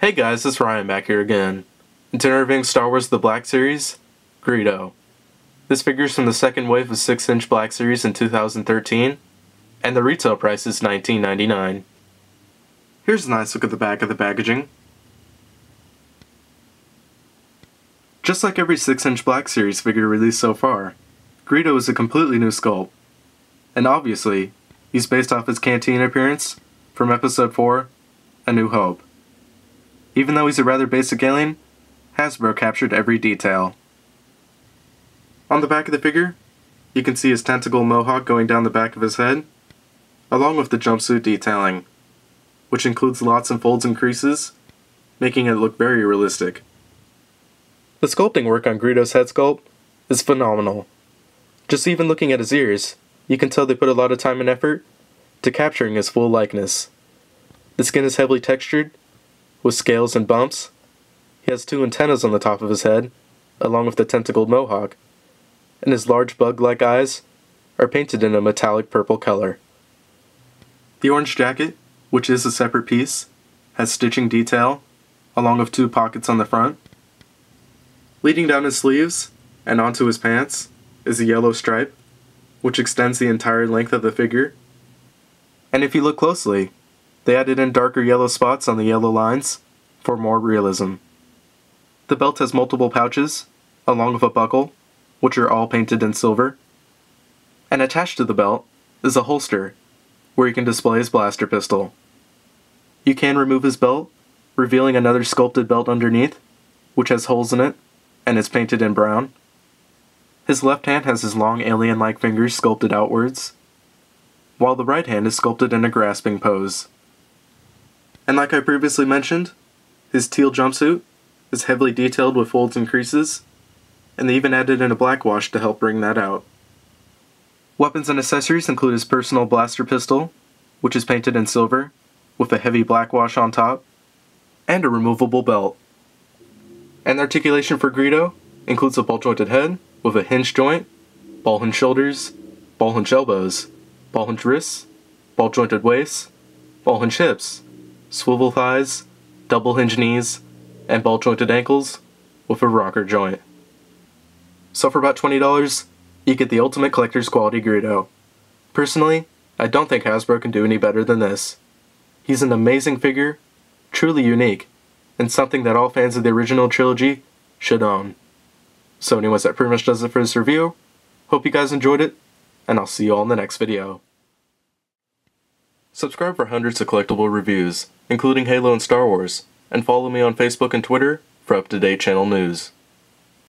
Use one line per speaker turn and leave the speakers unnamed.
Hey guys, it's Ryan back here again. And today Star Wars The Black Series, Greedo. This figure's from the second wave of 6-inch Black Series in 2013, and the retail price is $19.99. Here's a nice look at the back of the packaging. Just like every 6-inch Black Series figure released so far, Greedo is a completely new sculpt. And obviously, he's based off his cantina appearance from Episode 4, A New Hope. Even though he's a rather basic alien, Hasbro captured every detail. On the back of the figure, you can see his tentacle mohawk going down the back of his head, along with the jumpsuit detailing, which includes lots of folds and creases, making it look very realistic. The sculpting work on Greedo's head sculpt is phenomenal. Just even looking at his ears, you can tell they put a lot of time and effort to capturing his full likeness. The skin is heavily textured, with scales and bumps. He has two antennas on the top of his head, along with the tentacled mohawk, and his large bug like eyes are painted in a metallic purple color. The orange jacket, which is a separate piece, has stitching detail, along with two pockets on the front. Leading down his sleeves and onto his pants is a yellow stripe, which extends the entire length of the figure. And if you look closely, they added in darker yellow spots on the yellow lines for more realism. The belt has multiple pouches, along with a buckle, which are all painted in silver. And attached to the belt is a holster, where you can display his blaster pistol. You can remove his belt, revealing another sculpted belt underneath, which has holes in it and is painted in brown. His left hand has his long alien like fingers sculpted outwards, while the right hand is sculpted in a grasping pose. And like I previously mentioned, his teal jumpsuit is heavily detailed with folds and creases, and they even added in a black wash to help bring that out. Weapons and accessories include his personal blaster pistol, which is painted in silver, with a heavy black wash on top, and a removable belt. And the articulation for Greedo includes a ball jointed head with a hinge joint, ball hinge shoulders, ball hinge elbows, ball hinge wrists, ball jointed waist, ball hinge hips, swivel thighs, double hinge knees, and ball jointed ankles with a rocker joint. So for about $20, you get the ultimate collector's quality Greedo. Personally, I don't think Hasbro can do any better than this. He's an amazing figure, truly unique, and something that all fans of the original trilogy should own. So anyways, that pretty much does it for this review. Hope you guys enjoyed it, and I'll see you all in the next video. Subscribe for hundreds of collectible reviews, including Halo and Star Wars, and follow me on Facebook and Twitter for up-to-date channel news.